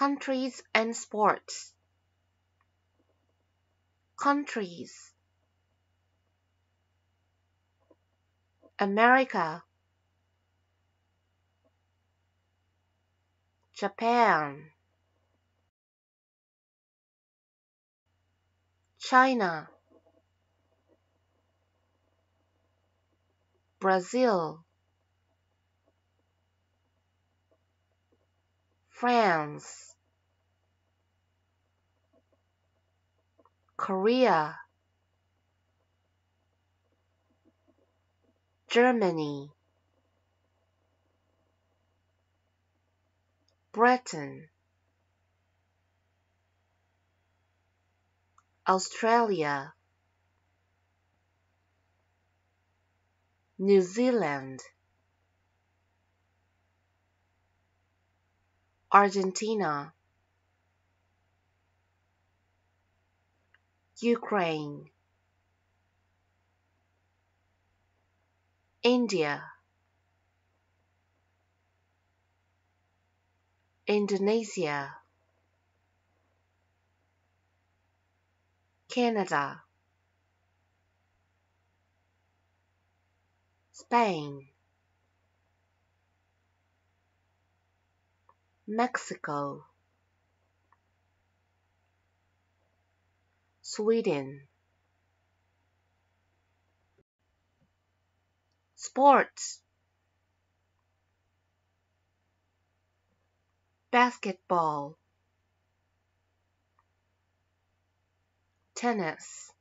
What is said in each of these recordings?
Countries and sports. Countries. America. Japan. China. Brazil. France, Korea, Germany, Britain, Australia, New Zealand. Argentina, Ukraine, India, Indonesia, Canada, Spain. Mexico, Sweden. Sports. Basketball. Tennis.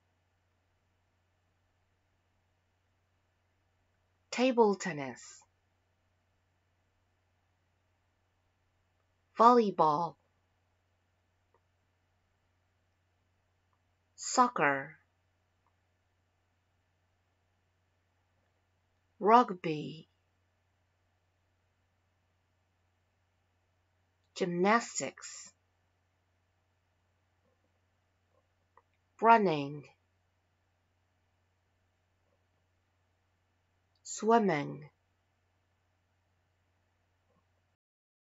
Table tennis. Volleyball soccer. Rugby. Gymnastics. Running. Swimming